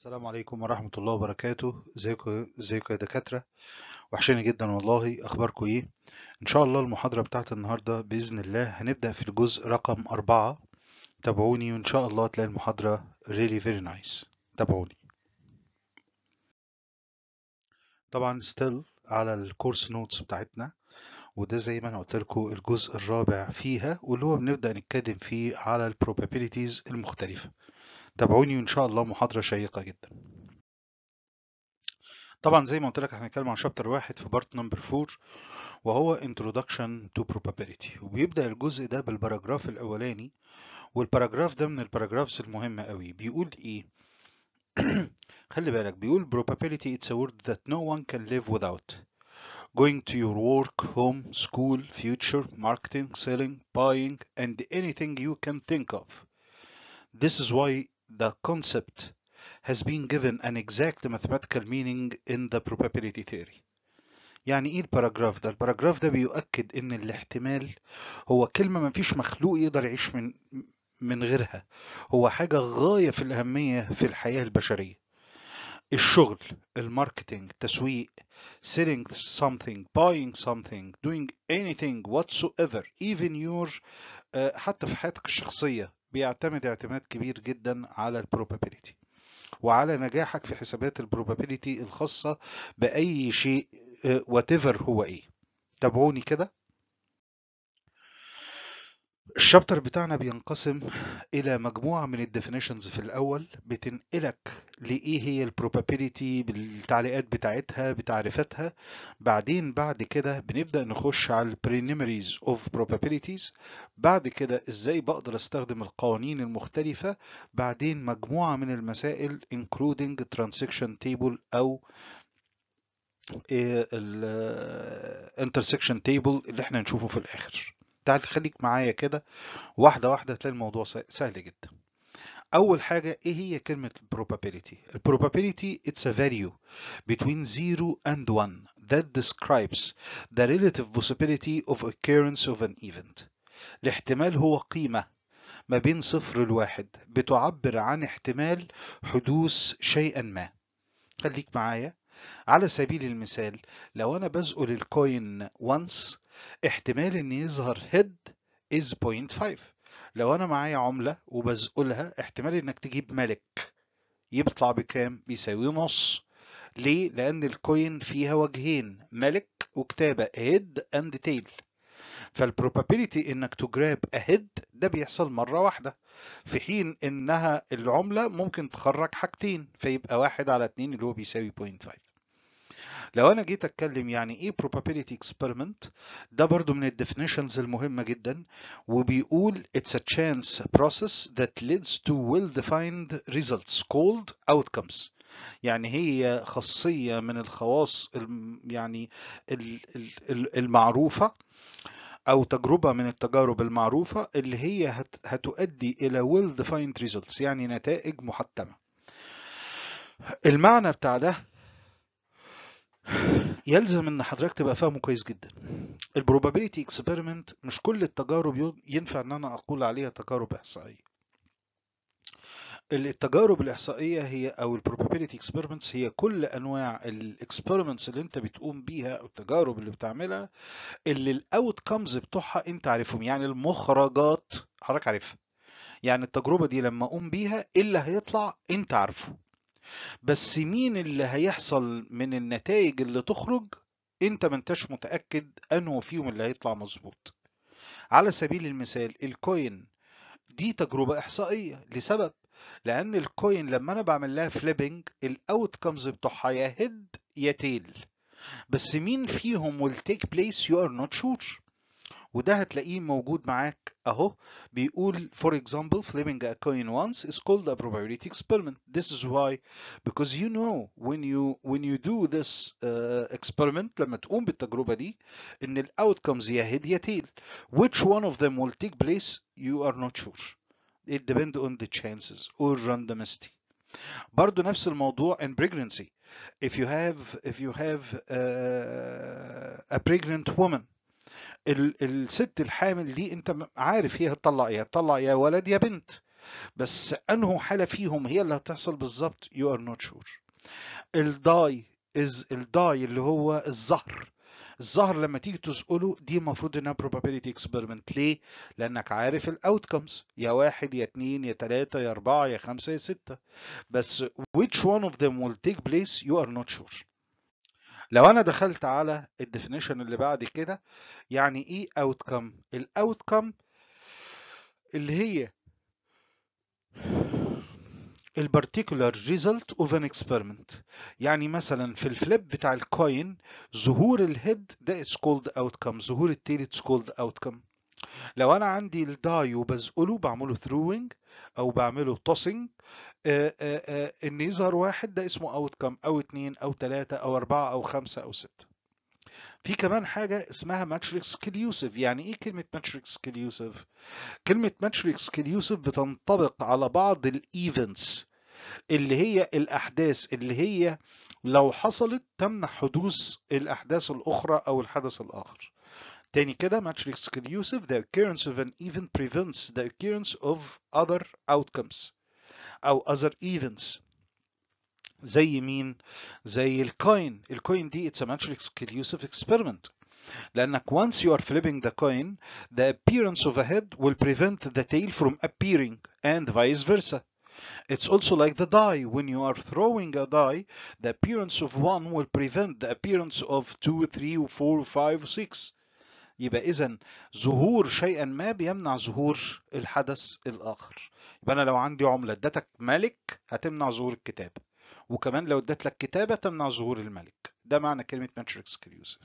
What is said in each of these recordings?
السلام عليكم ورحمة الله وبركاته. ازيكم إزيكم يا دكاترة؟ وحشاني جدا والله. أخباركم إيه؟ إن شاء الله المحاضرة بتاعت النهاردة بإذن الله هنبدأ في الجزء رقم أربعة. تابعوني وإن شاء الله تلاقي المحاضرة really very nice. تابعوني. طبعا still على ال course notes بتاعتنا وده زي ما أنا قلت لكم الجزء الرابع فيها واللي هو بنبدأ نتكلم فيه على ال probabilities المختلفة. تابعوني وإن شاء الله محاضرة شيقة جدا. طبعا زي ما قلت لك هنتكلم عن chapter واحد في part number 4 وهو introduction to probability. وبيبدأ الجزء ده بال paragraph الأولاني وال paragraph ده من ال paragraphs المهمة قوي. بيقول إيه؟ خلي بالك بيقول probability it's a word that no one can live without. Going to your work, home, school, future, marketing, selling, buying and anything you can think of. This is why the concept has been given an exact mathematical meaning in the probability theory. يعني إيه ال paragraph ده؟ ال paragraph ده بيؤكد إن الاحتمال هو كلمة ما فيش مخلوق يقدر يعيش من من غيرها. هو حاجة غاية في الأهمية في الحياة البشرية. الشغل، ال marketing، تسويق، selling something, buying something, doing anything whatsoever, even your آه، حتى في حياتك الشخصية بيعتمد اعتماد كبير جدا على ال probability وعلى نجاحك في حسابات ال probability الخاصة بأي شيء whatever هو إيه. تابعوني كده؟ ال chapter بتاعنا بينقسم إلى مجموعة من ال definitions في الأول بتنقلك لإيه هي ال probability بالتعليقات بتاعتها بتعريفاتها. بعدين بعد كده بنبدأ نخش على ال preliminaries of probabilities. بعد كده إزاي بقدر أستخدم القوانين المختلفة. بعدين مجموعة من المسائل including transaction table أو ال intersection table اللي إحنا نشوفه في الآخر. تعال خليك معايا كده واحدة واحدة تلاقي الموضوع سهل جدا أول حاجة إيه هي كلمة probability؟ probability it's a value between 0 and 1 that describes the relative possibility of occurrence of an event. الاحتمال هو قيمة ما بين صفر لواحد بتعبر عن احتمال حدوث شيئا ما. خليك معايا على سبيل المثال لو أنا بزقل الكوين once احتمال إن يظهر head is 0.5 لو أنا معايا عملة وبزقلها احتمال إنك تجيب ملك يطلع بكام؟ بيساوي نص. ليه؟ لأن ال coin فيها وجهين ملك وكتابة head and tail. فال probability إنك تجيب a head ده بيحصل مرة واحدة. في حين إنها العملة ممكن تخرج حاجتين فيبقى واحد على اتنين اللي هو بيساوي 0.5 لو أنا جيت أتكلم يعني إيه probability experiment ده برضو من ال definitions المهمة جدا وبيقول it's a chance process that leads to well-defined results called outcomes. يعني هي خاصية من الخواص يعني ال- ال- ال- المعروفة أو تجربة من التجارب المعروفة اللي هي هت- هتؤدي إلى well-defined results يعني نتائج محتمة. المعنى بتاع ده يلزم ان حضرتك تبقى فاهمه كويس جدا. ال probability experiment مش كل التجارب ين- ينفع ان أنا أقول عليها تجارب إحصائية. التجارب الإحصائية هي أو ال probability experiments هي كل أنواع ال experiments اللي انت بتقوم بيها أو التجارب اللي بتعملها اللي ال outcomes بتوعها انت عارفهم. يعني المخرجات حضرتك عارفها. يعني التجربة دي لما أقوم بيها إيه اللي هيطلع انت عارفه. بس مين اللي هيحصل من النتائج اللي تخرج؟ انت ما انتش متأكد انه فيهم اللي هيطلع مظبوط. على سبيل المثال ال coin دي تجربة إحصائية لسبب لأن ال coin لما أنا بعمل لها flipping ال outcomes بتوعها يا head يا tail بس مين فيهم will take place you are not sure. وده هتلاقيه موجود معاك اهو بيقول for example flipping a coin once is called a probability experiment this is why because you know when you when you do this uh, experiment لما تقوم بالتجربة دي ان ال outcomes يا head يا tail which one of them will take place you are not sure it depends on the chances or randomicity برضو نفس الموضوع in pregnancy if you have if you have uh, a pregnant woman الست الحامل دي انت عارف هي هتطلع إيه هتطلع يا ولد يا بنت. بس انه حالة فيهم هي اللي هتحصل بالظبط؟ You are not sure. ال die is ال die اللي هو الزهر. الزهر لما تيجي تسأله دي المفروض انها probability experiment. ليه؟ لأنك عارف ال outcomes يا واحد يا اتنين يا تلاتة يا أربعة يا خمسة يا ستة. بس which one of them will take place you are not sure. لو أنا دخلت على ال definition اللي بعد كده يعني إيه outcome ال outcome اللي هي ال particular result of an experiment يعني مثلا في ال flip بتاع ال coin ظهور ال head ده it's called outcome ظهور ال tail it's called outcome لو أنا عندي ال die وبزقله بعمله throwing أو بعمله tossing إن يظهر واحد ده اسمه outcome أو اتنين أو تلاتة أو أربعة أو خمسة أو ستة. في كمان حاجة اسمها mutually exclusive يعني إيه كلمة mutually exclusive كلمة mutually exclusive بتنطبق على بعض ال events اللي هي الأحداث اللي هي لو حصلت تمنع حدوث الأحداث الأخرى أو الحدث الآخر. تاني كده mutually exclusive the occurrence of an event prevents the occurrence of other outcomes. او other events زي مين زي الكوين الكوين دي it's a matrix exclusive experiment لانك once you are flipping the coin the appearance of a head will prevent the tail from appearing and vice versa It's also like the die. When you are throwing a die, the appearance of one will prevent the appearance of two, three, four, five, six. يبقى إذا ظهور شيئا ما بيمنع ظهور الحدث الآخر. أنا لو عندي عملة ادتك ملك هتمنع ظهور الكتابة. وكمان لو ادت لك كتابة تمنع ظهور الملك. ده معنى كلمة matrix exclusive.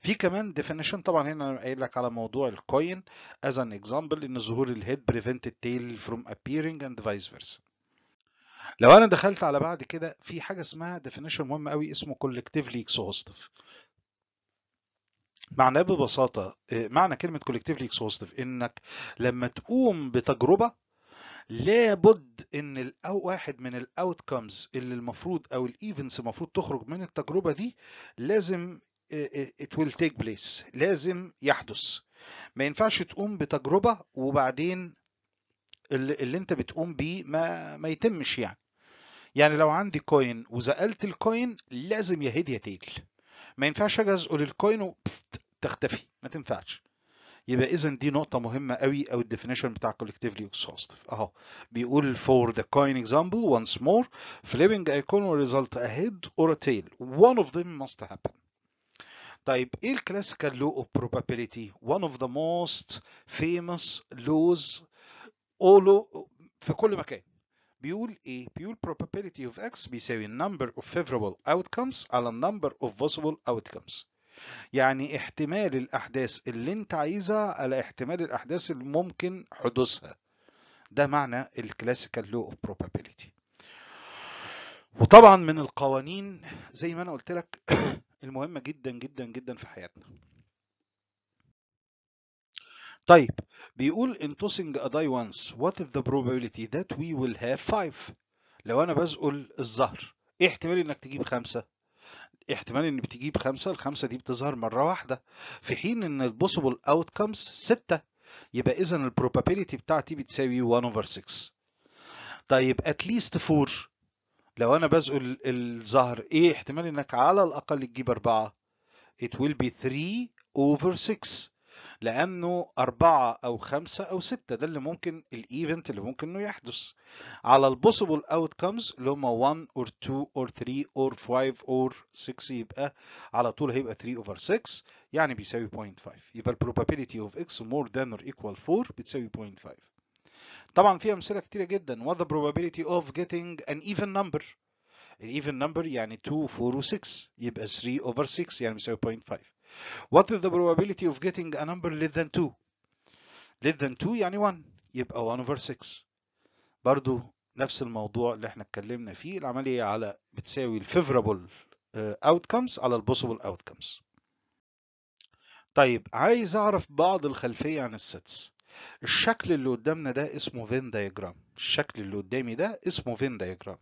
في كمان definition طبعا هنا قايل لك على موضوع ال coin as an example إن ظهور ال head the tail from appearing and vice versa. لو أنا دخلت على بعد كده في حاجة اسمها definition مهم قوي اسمه collectively exhaustive معناه ببساطة معنى كلمة collectively exhaustive إنك لما تقوم بتجربة لابد إن الأو واحد من ال outcomes اللي المفروض أو ال events المفروض تخرج من التجربة دي لازم it will take place لازم يحدث. ما ينفعش تقوم بتجربة وبعدين اللي, اللي أنت بتقوم بيه ما ما يتمش يعني. يعني لو عندي coin وزقلت ال coin لازم يا head يا tail. ما ينفعش أجي ازقل ال coin وتختفي ما تنفعش. يبقى اذا دي نقطه مهمه قوي أو ال definition بتاع collectively exhaustive اهو بيقول for the coin example once more a coin will result a head or a tail one of them must happen طيب إيه الكلاسيكال law of probability one of the most famous laws all في كل مكان بيقول إيه بيقول probability of x بيساوي number of favorable outcomes على number of possible outcomes يعني احتمال الأحداث اللي انت عايزها على احتمال الأحداث اللي ممكن حدوثها. ده معنى ال classical law of probability. وطبعا من القوانين زي ما أنا قلت لك المهمة جدا جدا جدا في حياتنا. طيب بيقول in tossing a die once what is the probability that we will have five? لو أنا بزقل الزهر إيه احتمال إنك تجيب خمسة؟ احتمال إن بتجيب خمسة الخمسة دي بتظهر مرة واحدة. في حين إن ال possible outcomes ستة يبقى اذا ال probability بتاعتي بتساوي 1 over 6 طيب least 4 لو أنا بزقل الزهر إيه احتمال إنك على الأقل تجيب أربعة it will be 3 over 6 لأنه أربعة أو خمسة أو ستة ده اللي ممكن ال event اللي ممكن إنه يحدث. على ال possible outcomes اللي هم 1 or 2 or 3 or 5 or 6 يبقى على طول هيبقى 3 over 6 يعني بيساوي 0.5 يبقى probability of x more than or equal 4 بتساوي 0.5 طبعا في أمثلة كتيرة جدا. What the probability of getting an even number ال even number يعني 2 4 و 6 يبقى 3 over 6 يعني بيساوي 0.5 What is the probability of getting a number less than 2 less than 2 يعني 1 يبقى 1 over 6 برضو نفس الموضوع اللي إحنا اتكلمنا فيه. العملية على بتساوي ال favorable outcomes على ال possible outcomes. طيب عايز أعرف بعض الخلفية عن ال sets الشكل اللي قدامنا ده اسمه Venn diagram الشكل اللي قدامي ده اسمه Venn diagram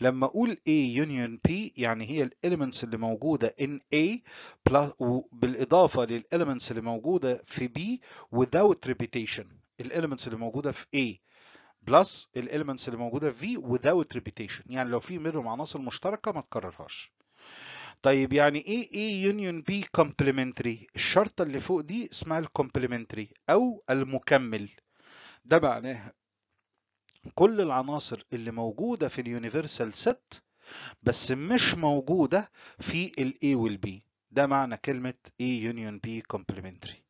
لما أقول A union B يعني هي ال elements اللي موجودة in A بالإضافة للاليمنتس اللي موجودة في B without repetition. ال elements اللي موجودة في A plus ال elements اللي موجودة في without repetition. يعني لو في منهم عناصر مشتركة ما تكررهاش. طيب يعني إيه A union B complementary الشرطة اللي فوق دي اسمها ال complementary أو المكمل. ده معناها كل العناصر اللي موجودة في ال universal set بس مش موجودة في ال A وال B ده معنى كلمة A union B complementary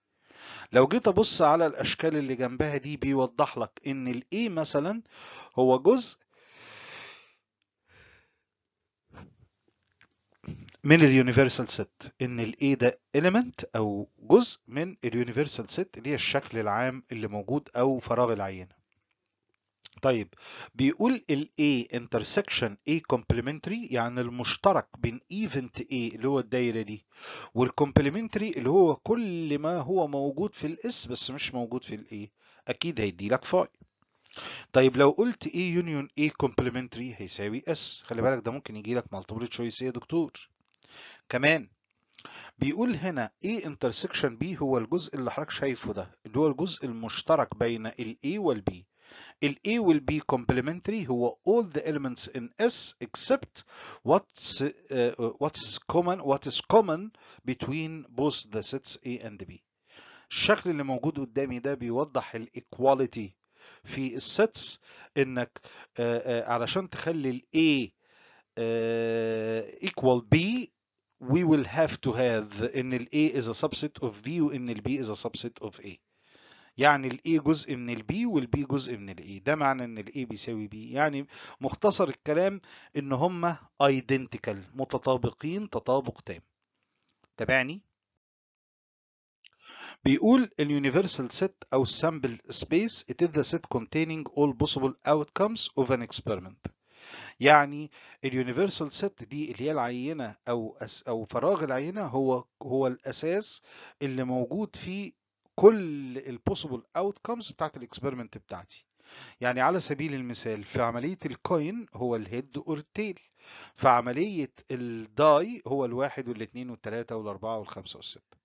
لو جيت أبص على الأشكال اللي جنبها دي بيوضح لك إن ال A مثلا هو جزء من ال universal set إن ال A ده element أو جزء من ال universal set اللي هي الشكل العام اللي موجود أو فراغ العينة. طيب بيقول ال A intersection A complementary يعني المشترك بين event A اللي هو الدايرة دي وال complementary اللي هو كل ما هو موجود في ال S بس مش موجود في ال A. أكيد هيدي لك phi طيب لو قلت A union A complementary هيساوي S. خلي بالك ده ممكن يجي لك multiple choice يا دكتور. كمان بيقول هنا A intersection B هو الجزء اللي حضرتك شايفه ده اللي هو الجزء المشترك بين ال A وال B. ال A will be complementary هو all the elements in S except what's uh, what's common what is common between both the sets A and B. الشكل اللي موجود قدامي ده بيوضح الايكواليتي في السيتس انك uh, uh, علشان تخلي ال A uh, equal B we will have to have ان ال A is a subset of B وان ال B is a subset of A. يعني ال A جزء من ال B وال B جزء من ال A. ده معنى إن ال A بيساوي B. يعني مختصر الكلام إن هما identical متطابقين تطابق تام. تابعني؟ بيقول ال universal set أو sample space it is the set containing all possible outcomes of an experiment. يعني ال universal set دي اللي هي العينة أو أو فراغ العينة هو هو الأساس اللي موجود فيه كل ال possible outcomes بتاعت ال experiment بتاعتي. يعني على سبيل المثال في عملية ال coin هو ال head or ال tail في عملية ال die هو الواحد والاثنين والثلاثه والأربعة والخمسة والستة.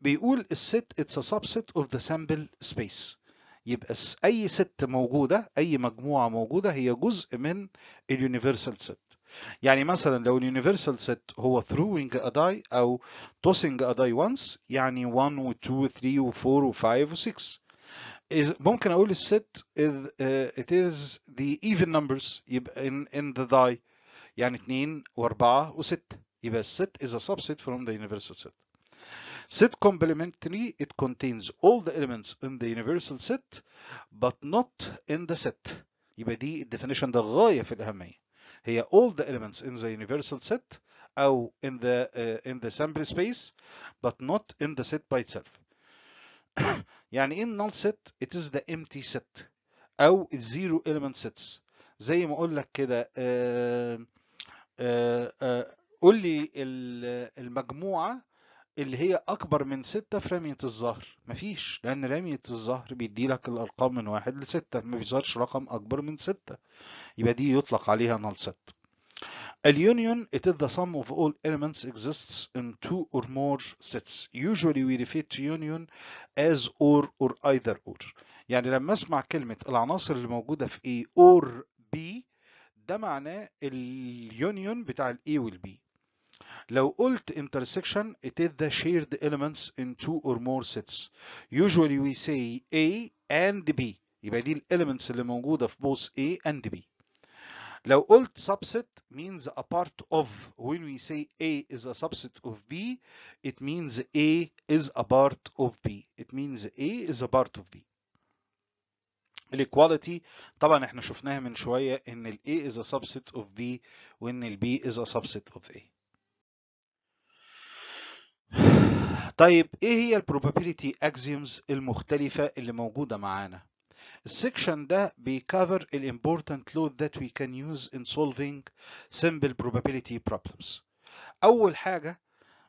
بيقول ال set it's a subset of the sample space. يبقى أي ست موجودة أي مجموعة موجودة هي جزء من اليونيفرسال ست يعني مثلا لو اليونيفرسال set هو throwing a die أو tossing a die once يعني 1 و 2 و 3 و 4 و 5 و 6 ممكن أقول الست is, uh, it is the even numbers يبقى in, in the die يعني 2 و4 و6 يبقى الست is a subset from the universal set set complementary it contains all the elements in the universal set but not in the set يبقى دي الديفينيشن ده غاية في الأهمية هي all the elements in the universal set أو in the uh, in the sample space but not in the set by itself. يعني in null set it is the empty set أو zero element sets زي ما أقول لك كده uh, uh, uh, قول لي المجموعة اللي هي أكبر من ستة في رمية الظهر مفيش لأن رمية الظهر بيدي لك الأرقام من واحد لستة ما بيظهرش رقم أكبر من ستة يبقى دي يطلق عليها null set. اليونيون it is the sum of all elements exists in two or more sets. Usually we refer to union as or or either or. يعني لما أسمع كلمة العناصر اللي موجودة في A or B ده معناه اليونيون بتاع ال A وال B. لو قلت intersection it is the shared elements in two or more sets. Usually we say A and B. يبقى دي الاليمنتس اللي موجودة في both A and B. لو قلت subset means a part of when we say A is a subset of B it means A is a part of B it means A is a part of B الايكواليتي طبعا احنا شفناها من شوية ان ال A is a subset of B وان ال B is a subset of A طيب إيه هي ال probability axioms المختلفة اللي موجودة معانا ال section ده بي cover ال important law that we can use in solving simple probability problems. أول حاجة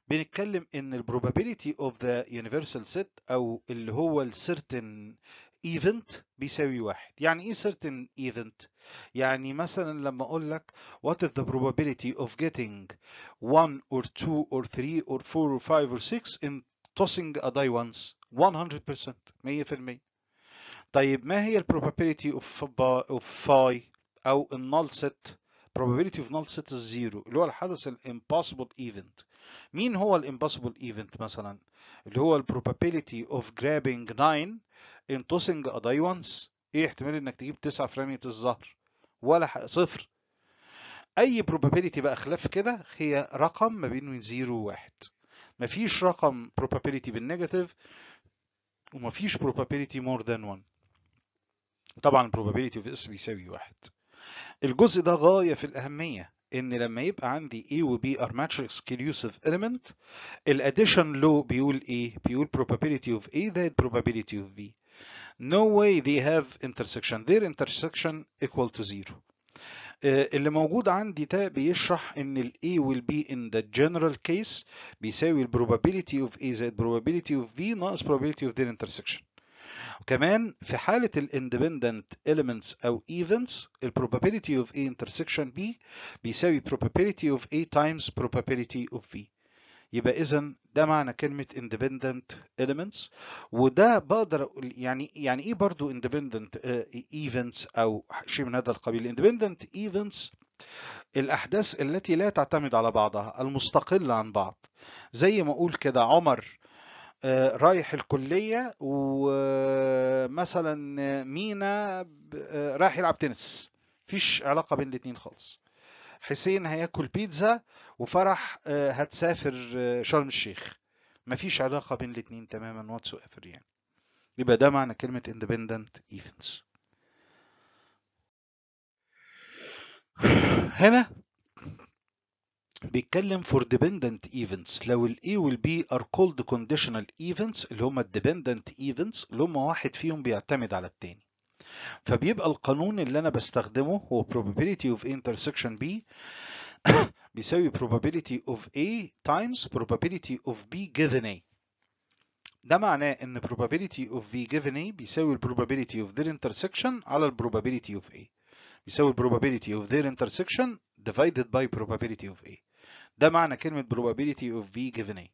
بنتكلم ال probability of the universal set أو اللي هو ال certain event بيساوي واحد. يعني إيه certain event؟ يعني مثلا لما أقول لك what is the probability of getting 1 or 2 or 3 or 4 or 5 or 6 in tossing a die once 100% 100% طيب ما هي ال probability of of phi أو ال null set probability of null set zero اللي هو الحدث ال impossible event مين هو ال impossible event مثلا اللي هو probability of grabbing 9 tossing a die once إيه احتمال إنك تجيب 9 في رمية الزهر؟ ولا صفر. أي probability بقى خلاف كده هي رقم ما بين 0 و 1 مفيش رقم probability بالنيجاتيف ومفيش probability more than 1 طبعا probability of s بيساوي واحد. الجزء ده غاية في الأهمية إن لما يبقى عندي A و B are matrix exclusive element ال addition law بيقول إيه؟ بيقول probability of A زائد probability of B. no way they have intersection their intersection equal to zero آه، اللي موجود عندي ده بيشرح ان ال A وال B in the general case بيساوي ال probability of A زائد probability of B ناقص probability of their intersection وكمان في حالة ال independent elements أو events ال probability of A intersection B بيساوي probability of A times probability of B يبقى إذا ده معنى كلمة independent elements وده بقدر أقول يعني يعني إيه برضو independent آه، events أو شيء من هذا القبيل؟ independent events الأحداث التي لا تعتمد على بعضها المستقلة عن بعض. زي ما أقول كده عمر آه، رايح الكلية ومثلا مينا آه، رايح يلعب تنس. مفيش علاقة بين الاتنين خالص. حسين هياكل بيتزا وفرح آه، هتسافر آه، شرم الشيخ. مفيش علاقة بين الاتنين تماما whatsoever يعني. يبقى ده معنى كلمة independent events. هنا بيتكلم for dependent events. لو ال A وال B are called conditional events اللي هم ال dependent events اللي هم واحد فيهم بيعتمد على التاني. فبيبقى القانون اللي أنا بستخدمه هو probability of intersection B بيساوي probability of A times probability of B given A ده معناه ان probability of V given A بيساوي probability of their intersection على probability of A بيساوي probability of their intersection divided by probability of A ده معنى كلمة probability of V given A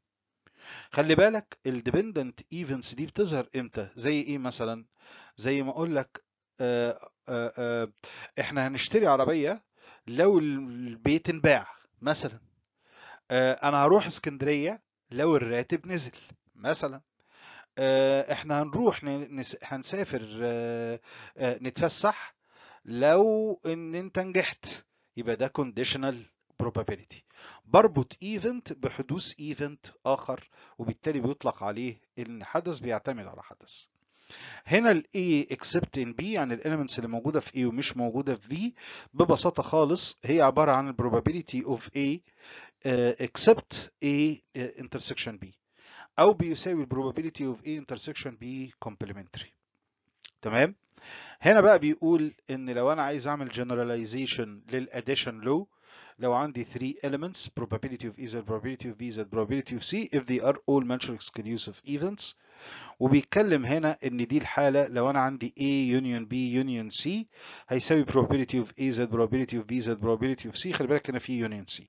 خلي بالك ال dependent events دي بتظهر إمتى زي إيه مثلا زي ما أقول لك آه آه آه إحنا هنشتري عربية لو البيت انباع مثلا. آه أنا هروح اسكندرية لو الراتب نزل مثلا. آه إحنا هنروح نس- هنسافر آه آه نتفسح لو إن أنت نجحت. يبقى ده conditional probability. بربط event بحدوث event آخر وبالتالي بيطلق عليه إن حدث بيعتمد على حدث. هنا ال A except in B يعني elements اللي موجودة في A ومش موجودة في B ببساطة خالص هي عبارة عن probability of A uh, except A uh, intersection B أو بيساوي probability of A intersection B complementary تمام هنا بقى بيقول ان لو أنا عايز اعمل generalization للaddition law لو عندي 3 elements probability of A زائد probability of B زائد probability of C if they are all mutually exclusive events وبيتكلم هنا إن دي الحالة لو أنا عندي A union B union C هيساوي probability of A زائد probability of B زائد probability of C. خلي بالك هنا في union C.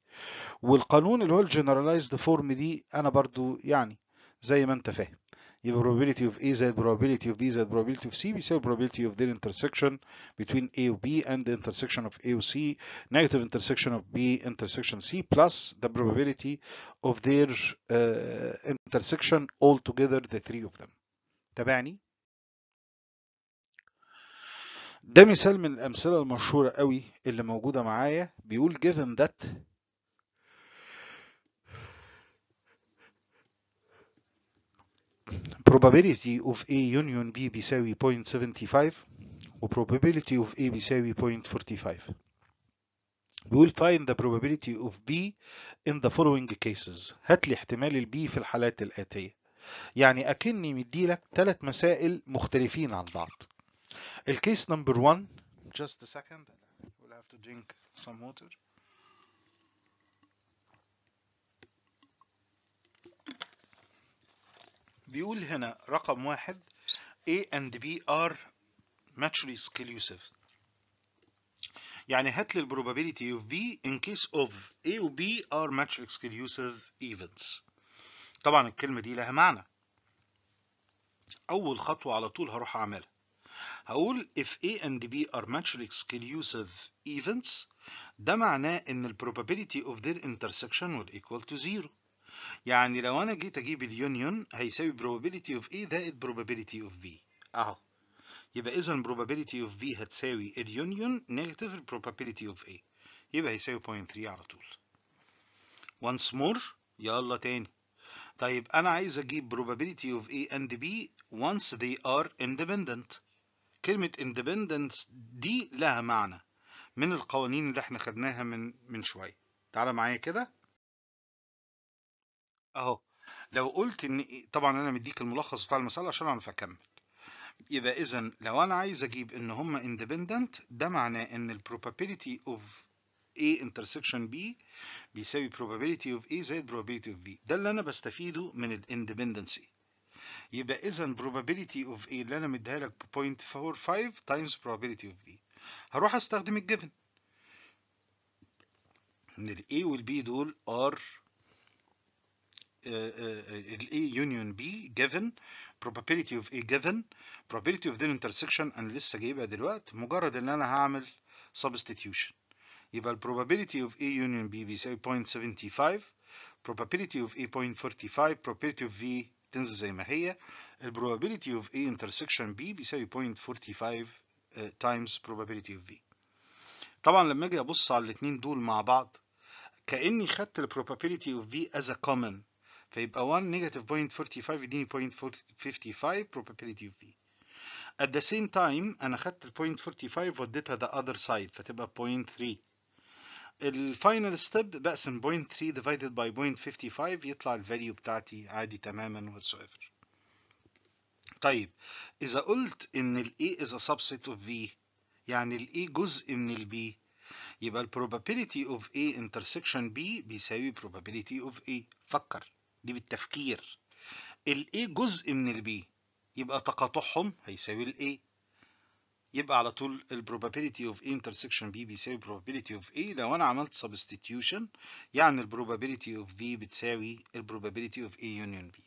والقانون اللي هو الجنراليزد فورم دي أنا برضو يعني زي ما أنت فاهم. يبقى probability of A زائد probability of B زائد probability of C بيساوي probability of their intersection between A و B and the intersection of A و C negative intersection of B intersection C plus the probability of their uh, intersection all together the three of them تابعني ده مثال من الأمثلة المشهورة قوي اللي موجودة معايا بيقول given that probability of A union B بيساوي 0.75 و probability of A بيساوي 0.45 بيقول find the probability of B in the following cases هات لي احتمال ال B في الحالات الآتية يعني أكني مديلك ثلاث مسائل مختلفين عن بعض الكيس نمبر 1 just a second we'll have to drink some water بيقول هنا رقم واحد A and B are mutually exclusive يعني هات لي probability of B in case of A و B are mutually exclusive events طبعا الكلمة دي لها معنى أول خطوة على طول هروح أعملها هقول if A and B are mutually exclusive events ده معناه ان ال probability of their intersection will equal to zero يعني لو أنا جيت أجيب اليونيون هيساوي probability of A زائد probability of B. أهو. يبقى اذا probability of B هتساوي اليونيون نيجاتيف probability of A. يبقى هيساوي 0.3 على طول. Once more. يلا تاني. طيب أنا عايز أجيب probability of A and B once they are independent. كلمة independence دي لها معنى من القوانين اللي إحنا خدناها من من شوية. تعالى معايا كده. أهو. لو قلت إن طبعا أنا مديك الملخص بتاع المسألة عشان أعرف أكمل. يبقى اذا لو أنا عايز أجيب إن هما independent ده معناه إن probability of A intersection B بيساوي probability of A زائد probability of B. ده اللي أنا بستفيده من ال independency. يبقى اذا probability of A اللي أنا مديها لك ب 0.45 times probability of B. هروح أستخدم الجيفن ان ال A وال B دول are ال A union B given probability of A given probability of their intersection أنا لسه جايبها دلوقتي مجرد ان أنا هعمل substitution يبقى ال probability of A union B بيساوي 0.75 probability of A 0.45 probability of V تنزل زي ما هي ال probability of A intersection B بيساوي 0.45 uh, times probability of B طبعا لما أجي ابص على الاثنين دول مع بعض كاني خدت ال probability of B as a common فيبقى 1 negative 0.45 يديني 0.55 probability of B at the same time أنا خدت ال 0.45 وديتها the other side فتبقى 0.3 ال final step بقسم 0.3 divided by 0.55 يطلع ال value بتاعتي عادي تماما whatsoever طيب إذا قلت إن ال A is a subset of V يعني ال A جزء من ال B يبقى ال probability of A intersection B بيساوي probability of A فكر دي بالتفكير. ال A جزء من ال B يبقى تقاطعهم هيساوي ال A. يبقى على طول ال probability of A intersection B بيساوي probability of A. لو أنا عملت substitution يعني ال probability of B بتساوي ال probability of A union B.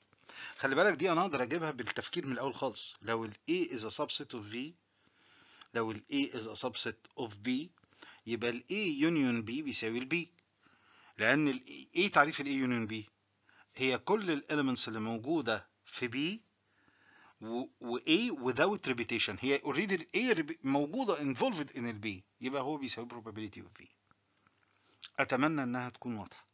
خلي بالك دي أنا أقدر أجيبها بالتفكير من الأول خالص. لو ال A is a subset of V لو ال A is a subset of B يبقى ال A union B بيساوي ال B. لأن ال A تعريف ال A union B. هي كل ال elements اللي موجودة في B و A without repetition. هي already A موجودة involved in ال B. يبقى هو بيساوي probability of V أتمنى إنها تكون واضحة.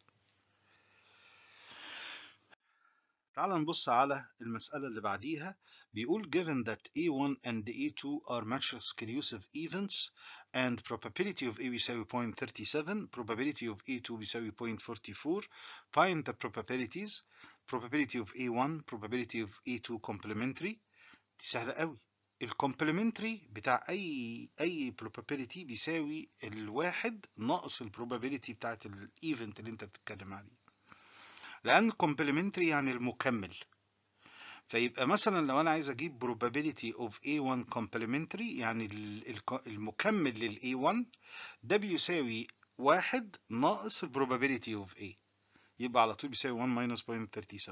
تعال نبص على المسألة اللي بعديها. بيقول given that A1 and A2 are mutually exclusive events and probability of A بيساوي 0.37 probability of A2 بيساوي 0.44 find the probabilities probability of A1 probability of A2 complementary دي سهلة قوي الكومبلمنتري بتاع اي اي probability بيساوي الواحد ناقص البروبابيلتي بتاعت الايفنت اللي انت بتتكلم عليه لان complementary يعني المكمل فيبقى مثلا لو أنا عايز أجيب probability of A1 complementary يعني المكمل لل A1 ده بيساوي واحد ناقص probability of A يبقى على طول بيساوي 1 minus 0.37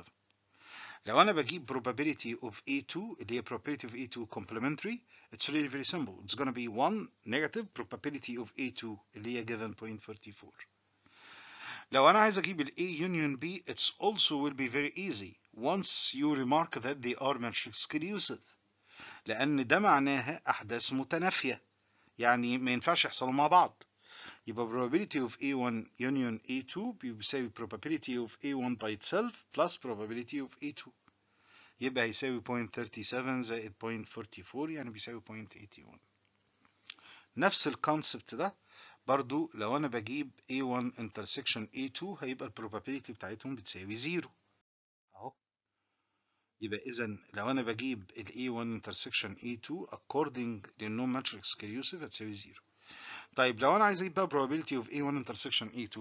لو أنا بجيب probability of A2 اللي هي probability of A2 complementary it's really very simple it's gonna be 1 negative probability of A2 اللي هي given 0.44 لو أنا عايز أجيب ال A union B it's also will be very easy once you remark that they are exclusive لأن ده معناها احداث متنافية يعني ما ينفعش يحصلوا مع بعض يبقى probability of A1 union A2 بيساوي probability of A1 by itself plus probability of A2 يبقى هيساوي 0.37 زائد 0.44 يعني بيساوي 0.81 نفس ال concept ده برضو لو أنا بجيب A1 intersection A2 هيبقى probability بتاعتهم بتساوي zero اهو يبقى اذا لو أنا بجيب ال A1 intersection A2 according لانهم mutually exclusive هتساوي zero طيب لو أنا عايز أجيب بقى probability of A1 intersection A2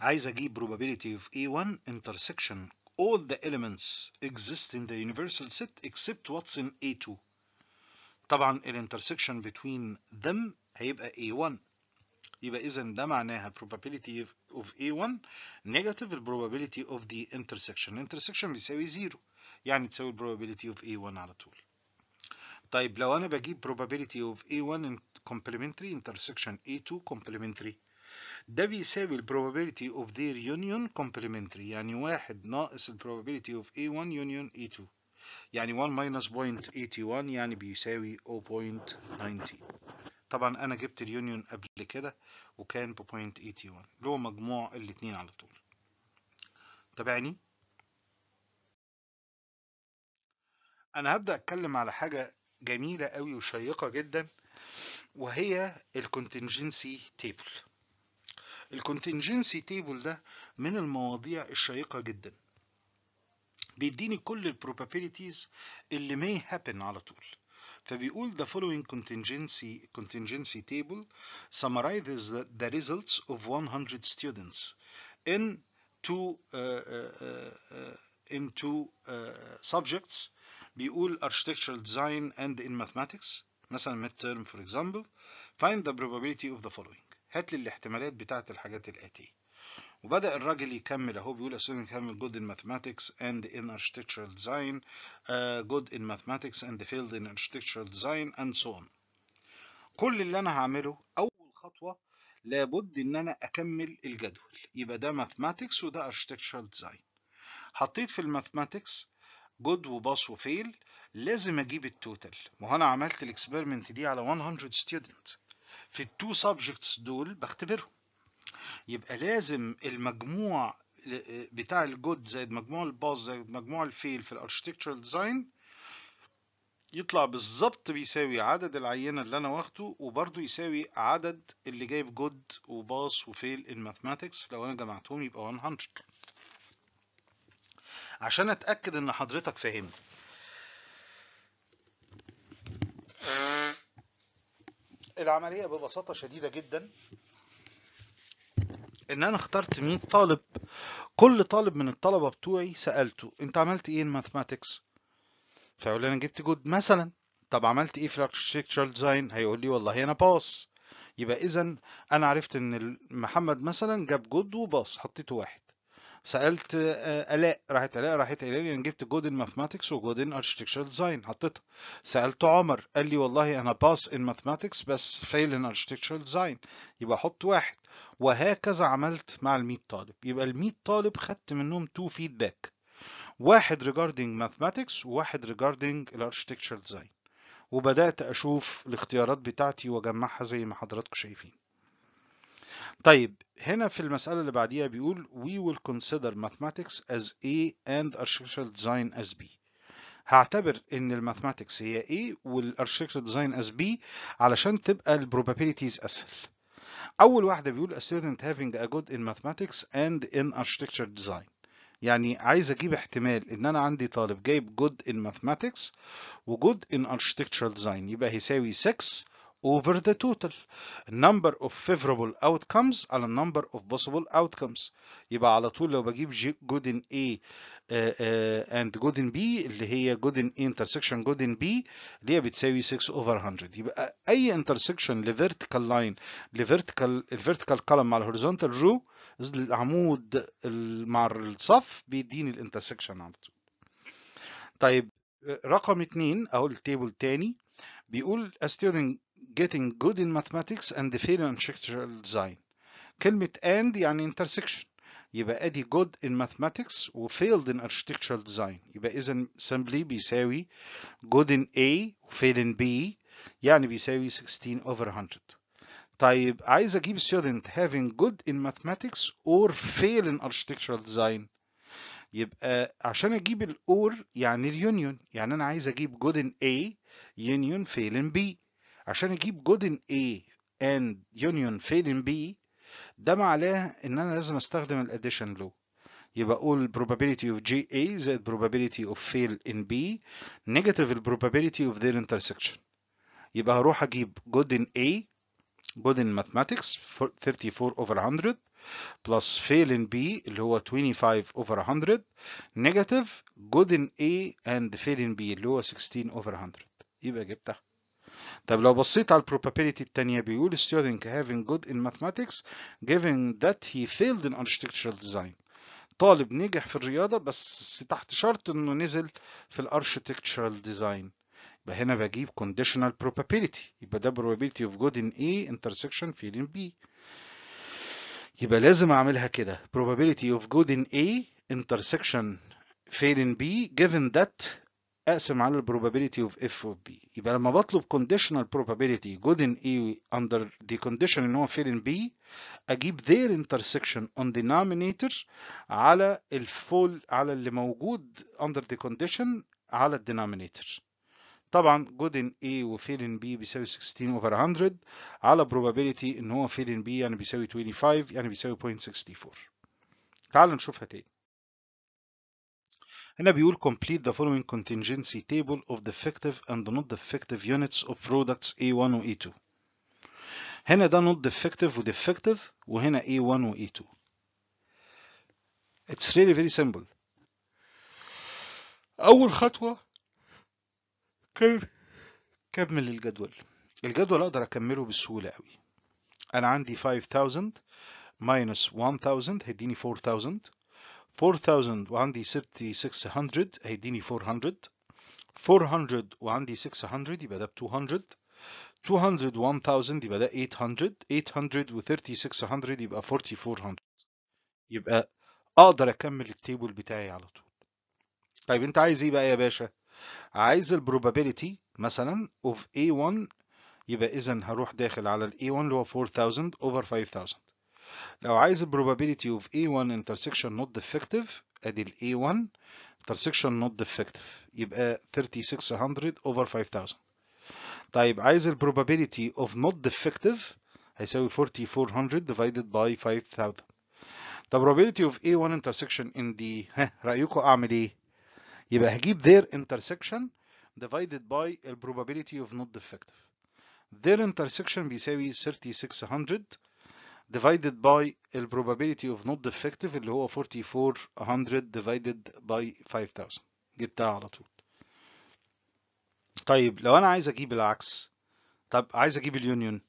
عايز أجيب probability of A1 intersection all the elements exist in the universal set except what's in A2 طبعا الانترسكشن between them هيبقى A1 يبقى اذا ده معناها probability of A1 negative ال probability of the intersection intersection بيساوي زيرو يعني تساوي ال probability of A1 على طول طيب لو انا بجيب probability of A1 complementary intersection A2 complementary ده بيساوي probability of their union complementary يعني واحد ناقص probability of A1 union A2 يعني 1 minus 0.81 يعني بيساوي 0.90 طبعا أنا جبت اليونيون قبل كده وكان ب 0.81 اللي هو مجموع الاتنين على طول. تابعني؟ أنا هبدأ أتكلم على حاجة جميلة قوي وشيقة جدا وهي ال contingency table ال contingency table ده من المواضيع الشيقة جدا بيديني كل ال probabilities اللي may happen على طول فبيقول the following contingency contingency table summarizes the, the results of 100 students in two uh, uh, uh, in two uh, subjects بيقول architectural design and in mathematics مثلا midterm for example find the probability of the following هات لي الاحتمالات بتاعت الحاجات الآتية وبدأ الراجل يكمل أهو بيقول assuming having good in mathematics and in architectural design uh, good in mathematics and failed in architectural design and so كل اللي أنا هعمله أول خطوة لابد إن أنا أكمل الجدول. يبقى ده mathematics وده architectural design. حطيت في ال mathematics good و pass و fail لازم أجيب ال total وهو أنا عملت ال experiment دي على 100 student في ال two subjects دول بختبرهم. يبقى لازم المجموع بتاع ال good زائد مجموع ال pass زائد مجموع ال fail في ال architectural design يطلع بالظبط بيساوي عدد العينة اللي أنا واخده وبرضه يساوي عدد اللي جايب good و pass و fail ال mathematics لو أنا جمعتهم يبقى 100 عشان أتأكد إن حضرتك فاهمني. العملية ببساطة شديدة جدا. إن أنا اخترت 100 طالب كل طالب من الطلبة بتوعي سألته أنت عملت إيه ال mathematics فيقول لي أنا جبت good مثلا طب عملت إيه في ال architectural design هيقول لي والله أنا pass يبقى اذا أنا عرفت إن محمد مثلا جاب good و pass حطيته واحد. سألت ألاء راحت ألاء راحت قايله لي أنا جبت good in mathematics و good in design حطيتها. سألت عمر قال لي والله أنا pass in mathematics بس fail in architectural design يبقى أحط واحد. وهكذا عملت مع ال 100 طالب. يبقى ال 100 طالب خدت منهم two feedback واحد regarding mathematics وواحد regarding ال architectural design وبدأت أشوف الاختيارات بتاعتي وأجمعها زي ما حضراتكم شايفين. طيب هنا في المسألة اللي بعديها بيقول we will consider mathematics as A and architectural design as B هعتبر ان ال mathematics هي A وال architectural design as B علشان تبقى ال probabilities اسهل اول واحدة بيقول a student having a good in mathematics and in architecture design يعني عايز أجيب احتمال ان أنا عندي طالب جايب good in mathematics و good in architectural design يبقى هيساوي 6 over the total number of favorable outcomes على number of possible outcomes يبقى على طول لو بجيب in A uh, uh, and good in B اللي هي in A intersection good in B اللي هي بتساوي 6 over 100 يبقى أي intersection ل vertical line ل vertical vertical column مع ال horizontal row العمود مع الصف بيديني ال intersection على طول طيب رقم اتنين اهو ال table تاني بيقول a student getting good in mathematics and fail in architectural design كلمة and يعني intersection يبقى ادي good in mathematics و failed in architectural design يبقى اذا simply بيساوي good in A و fail in B يعني بيساوي 16 over 100 طيب عايز اجيب student having good in mathematics or fail in architectural design يبقى عشان اجيب الاور يعني اليونيون يعني انا عايز اجيب good in A union fail in B عشان أجيب in A and union in B ده معناه ان أنا لازم استخدم الاديشن لو يبقى أقول probability of GA زائد probability of fail in B negative probability of their intersection يبقى هروح أجيب in A in mathematics 34 over 100 plus fail in B اللي هو 25 over 100 negative good in A and fail in B اللي هو 16 over 100 يبقى جبتها طب لو بصيت على probability التانية بيقول student having good in mathematics given that he failed in architectural design طالب نجح في الرياضة بس تحت شرط انه نزل في الارchitectural design يبقى هنا بجيب conditional probability يبقى ده probability of good in A intersection fail in B يبقى لازم اعملها كده probability of good in A intersection fail in B given that اقسم على probability of F of B يبقى لما بطلب conditional probability good in A under the condition ان هو fail in B أجيب their intersection on denominator على الفول على اللي موجود under the condition على الدينومينيتور طبعا good in A و fail in B بيساوي 16 over 100 على probability ان هو fail in B يعني بيساوي 25 يعني بيساوي 0.64 تعالوا نشوفها تاني هنا بيقول complete the following contingency table of defective and not defective units of products A1 و A2 هنا ده not defective و defective وهنا A1 و A2 It's really very simple أول خطوة كان كمل الجدول الجدول أقدر أكمله بسهولة أوي أنا عندي 5000 minus 1000 هيديني 4000 4000 وعندي 6600 هيديني 400 400 وعندي 600 يبقى ده ب 200 200 و 1000 يبقى ده 800 800 و 3600 يبقى 4400 يبقى أقدر أكمل ال table بتاعي على طول. طيب أنت عايز إيه بقى يا باشا؟ عايز ال probability مثلا of A1 يبقى اذا هروح داخل على ال A1 اللي هو 4000 over 5000 لو عايز البروبابيلتي of A1 intersection not defective ادي ال A1 intersection not defective يبقى 3600 over 5000 طيب عايز ال probability of not defective هيساوي 4400 divided by 5000 طب probability of A1 intersection in the ها رأيكم أعمل إيه؟ يبقى هجيب their intersection divided by ال probability of not defective their intersection بيساوي 3600 divided by ال probability of not defective اللي هو 4400 divided by 5000 جبتها على طول طيب لو انا عايز اجيب العكس طب عايز اجيب اليونيون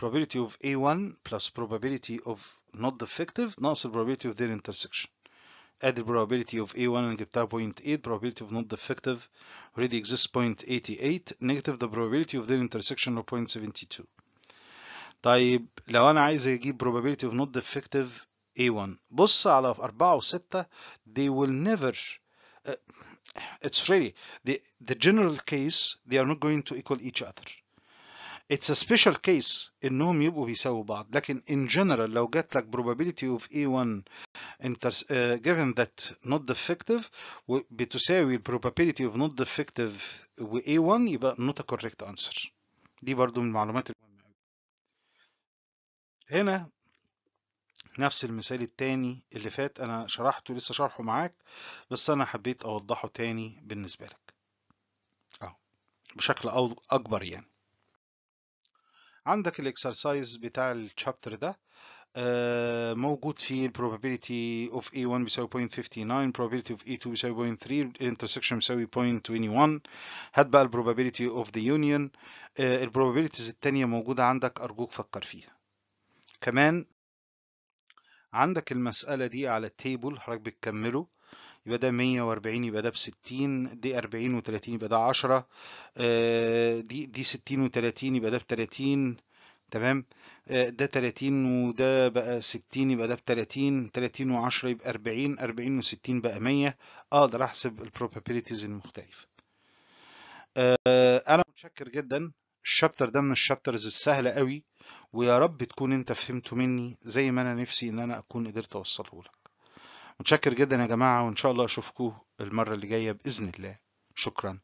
probability of A1 plus probability of not defective ناقص ال probability of their intersection ادي ال probability of A1 انا جبتها 0.8 probability of not defective already exists 0.88 negative the probability of their intersection of 0.72 طيب لو انا عايز اجيب probability of not defective A1 بص على 4 و 6 they will never uh, it's really the the general case they are not going to equal each other it's a special case انهم يبقوا بيساووا بعض لكن in general لو جات لك probability of A1 inter, uh, given that not defective بتساوي probability of not defective و A1 يبقى not a correct answer دي برضو من المعلومات المهمة هنا نفس المثال التاني اللي فات أنا شرحته لسه شرحه معاك بس أنا حبيت أوضحه تاني بالنسبة لك. أهو بشكل أكبر يعني. عندك ال exercise بتاع ال chapter ده آه موجود فيه probability of A1 بيساوي 0.59 probability of A2 بيساوي 0.3 ال intersection بيساوي 0.21 هات بقى probability of the union آه probabilities التانية موجودة عندك أرجوك فكر فيها. كمان عندك المسألة دي على ال table حضرتك بتكمله يبقى ده 140 يبقى ده ب 60 دي 40 و30 يبقى ده 10 آه دي دي 60 و30 يبقى ده ب 30 تمام؟ آه ده 30 وده بقى 60 يبقى ده ب 30 30 و10 يبقى 40 40 و60 بقى 100 أقدر أحسب ال probabilities المختلفة. آه أنا متشكر جدا. الشابتر ده من الشابترز السهلة قوي. ويا رب تكون انت فهمته مني زي ما أنا نفسي ان أنا اكون قدرت اوصله لك. متشكر جدا يا جماعة وإن شاء الله اشوفكم المرة اللي جاية بإذن الله. شكرا.